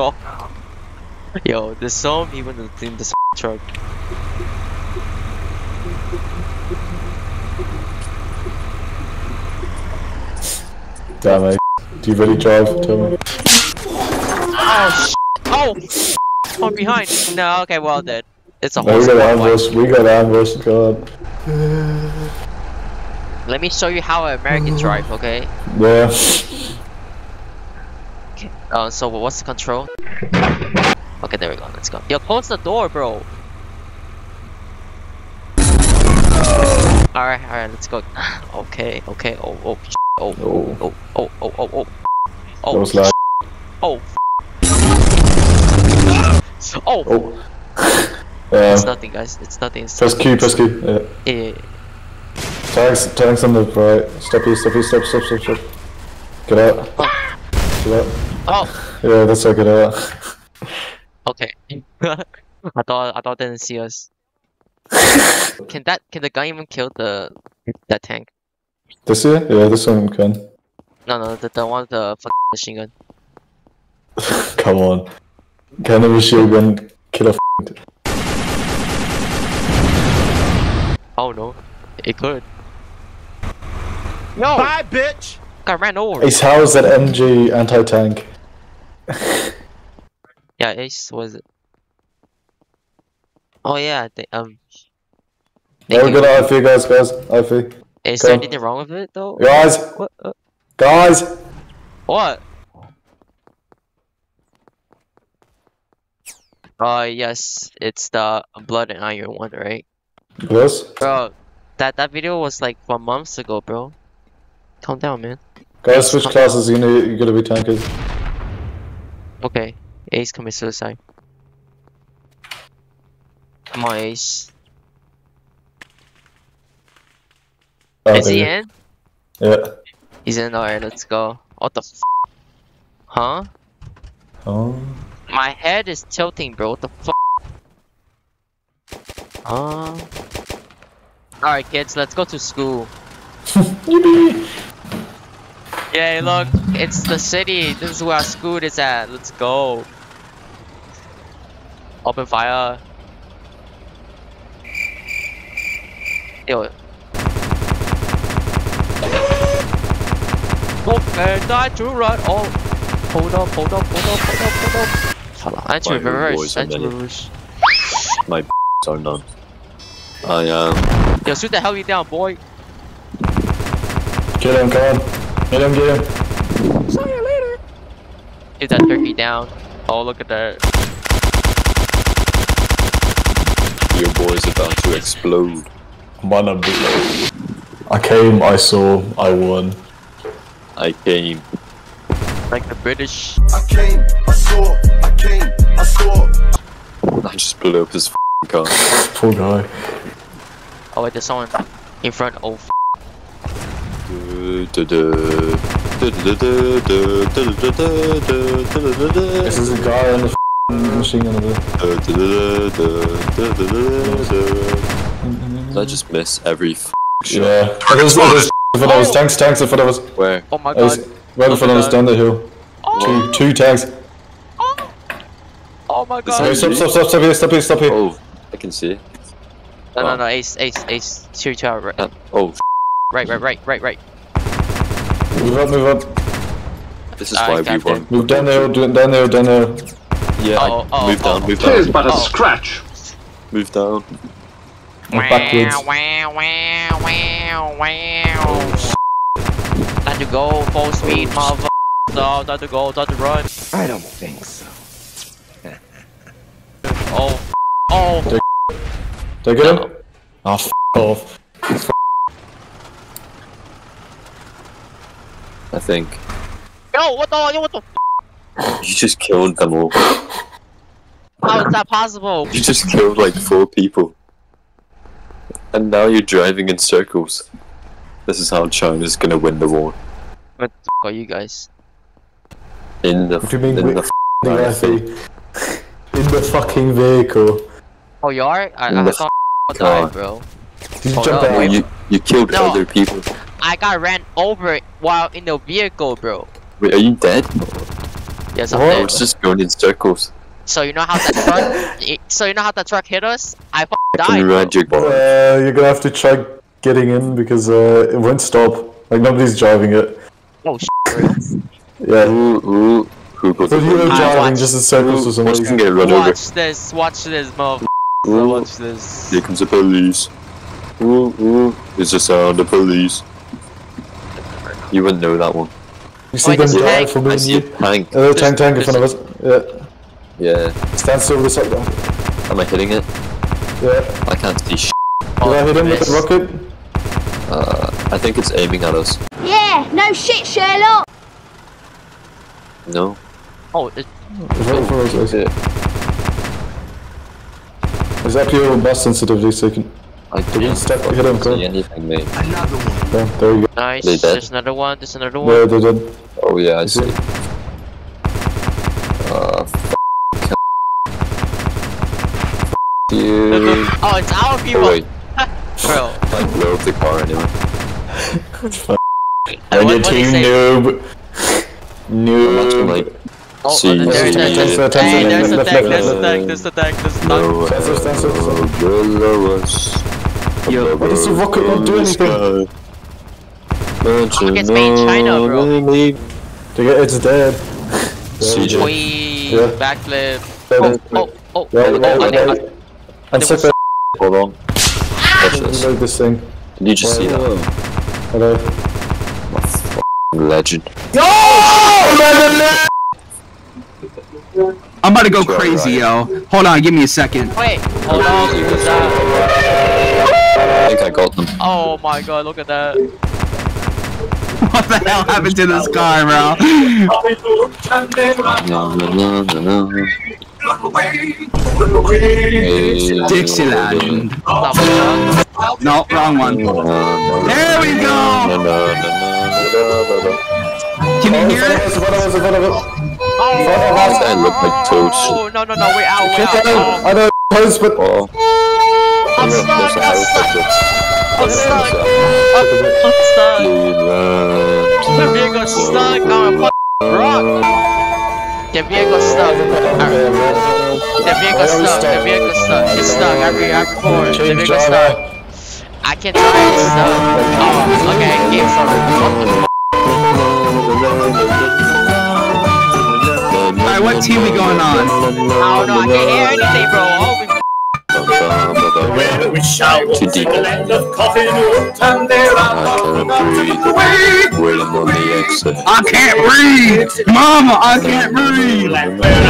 bro. Yo, there's so many people in this truck. Damn mate. Do you really drive? Tell me. Oh, sh oh, from behind. No, okay, well then, it's a No, whole we got ambush. We got ambush. God. Let me show you how an American drive, okay? Yeah. Uh, so what's the control? Okay, there we go. Let's go. Yo, close the door, bro. Alright, alright, let's go. Okay, okay. Oh, oh, oh, Oh. oh, oh, oh, oh, oh. That Oh, was like. oh. f- Oh, Oh. it's Um, nothing, guys. It's nothing. It's press Q. Press Q. Yeah. Yeah. Tanks. Tanks on the right. Stop here. Stop here. Stop. Stop. Stop. Stop. Get out. Get out. Oh, Yeah, that's how get out. okay. I thought I thought they didn't see us. Can that can the gun even kill the that tank? This here? Yeah, this one can. No, no, the the one with the fucking machine gun. Come on. Can a machine gun kill a Oh no, it could. No, Bye, bitch! I ran over. Ace, how is that MG anti-tank? Yeah, Ace was? Oh yeah, they, um. Very thank good you. IFV, guys, guys. IFV. Is there anything wrong with it though? Guys! What? Uh, Guys! what? Uh yes, it's the blood and iron one, right? Yes? Bro, that that video was like from months ago, bro. Calm down, man. Guys, switch classes, you need, you gotta be tankers. Okay, Ace commit suicide. Come on, Ace. Oh, Is he in? Yeah. He's in. Alright, let's go. What the f? Huh? Oh. My head is tilting, bro. What the fuck? Uh. Alright, kids, let's go to school. Yippee! Yay, look, it's the city. This is where our school is at. Let's go. Open fire. Yo. Okay, die to run. Oh, hold up, hold up, hold up, hold up, hold up. Hold on, I need to Why, who reverse. I need to reverse. My are none. I am. Yo, shoot the hell you down, boy. Get him, come on. Get him, get him. Shoot that turkey down. Oh, look at that. Your boy's about to explode. Wanna be. I came, I saw, I won. I came. Like the British. I came, I saw, I came, I saw. I just blew up his f***ing car. Poor guy. Oh, wait, there's someone in front. Oh, f This is a guy on the machine gun over there. Did I just miss every f***ing shot? Yeah. Oh, there's, oh, there's in front of us. Tanks, tanks in front of us. Where? oh my There's, god. right in front of us, down the hill. Two, two tanks. oh my god. Hey, stop, stop, stop, stop here, stop here, stop here. Oh, I can see. it. No, no, no, ace, ace, ace. Two, two, right, Uh, Oh, right, right, right, right, right. Move up, move up. this is Ah, why we won. Move down there, hill, do- down there, hill, down the hill. Yeah, Oh, oh, move down, oh. move Tis down, but a Oh. scratch. move down. Move backwards. Wow, wow, wow, wow. Time to go, full speed, mother. No, time to go, time to run. I don't think so. Oh, oh. Did I get No. him? Oh, f off. I think. Yo, what the, yo, what the, You just killed them all. how is that possible? You just killed like four people. And now you're driving in circles. This is how China's gonna win the war. What the f- are you guys? In the, What do you mean in the f- The IFV. In the fucking vehicle. Oh, you are? I, In I thought I car. died, bro. Did you Oh, jump no, out? you, you killed No. other people. I got ran over while in the vehicle, bro. Wait, are you dead? There's up What? I was just going in circles. So you know how that truck? so you know how that truck hit us? I died. can bro. your. Uh, you're gonna have to try getting in because uh, it won't stop. Like nobody's driving it. Oh shit. Yeah. Ooh, ooh. Who goes So you were driving just in circles for some Watch him reason. get run over. Watch this. Watch this, motherfucker. Watch this. here comes the police. Ooh, ooh. It's the sound of police. You wouldn't know that one. You see Wait, them there's tank. for me and you? tank. Uh, tank, tank in front of us. Yeah. Yeah. Stand still with the side. Am I hitting it? Yeah. I can't see sh- Did I hit him with the rocket? Uh, I think it's aiming at us. Yeah, no shit, Sherlock. No? Oh, it, Is that for us? Is Yeah. Is that your bus sensitivity so you can I you can't step hit him, see go? anything, mate. Yeah, there you go. nice. They dead? There's another one. There's another one. Yeah, they did. Oh yeah, I see. it- Uh, f- you. oh, it's our Oh, people, wait, bro. I blow up the car anyway. And And what- your what they team say- noob. Noob. like, Oh, See, there's a see, tank. see. That's Hey, it, there's a left, tank. left, There's a left. tank. There's a tank. There's a tank. no Yo, Why does the rocket not do anything? Rocket's made in China, bro. They get- It's dead. CJ. Wee, Yeah. backflip. Dead. Oh, oh, oh, Right, oh, right, oh, I right, think- right. And there set that Hold on. Watch this. reload this thing. Did you just see that? Hello. Legend. I'm about to go Sure, crazy, right. yo. Hold on, give me a second. Wait, hold on, who's that? I Oh my god, look at that. What the hell happened to this car, bro? No, no, no, no, no. Dixieland. No, wrong one. There we go. Can you hear it? In front of us, in front of us. Oh, That guy looked like toast. oh, no, no, no, we're out, we're Get down. out. I know, close, but Oh, I'm look, stuck, there's a I'm stuck, helicopter. I'm stuck, I'm stuck. The vehicle's stuck on a fucking rock. The vehicle's stuck. The vehicle's stuck, the vehicle's stuck. It's stuck, every, every forward. The Change vehicle's stuck. I can't drive, it's stuck. Oh, okay, game started. What the? Alright, what team we going on? I don't know, I can't hear anything, bro. We When we shout Too deep. the land of coffee note, and there I are cannot breathe. Waiting on the exit. I can't breathe! Mama, I can't breathe!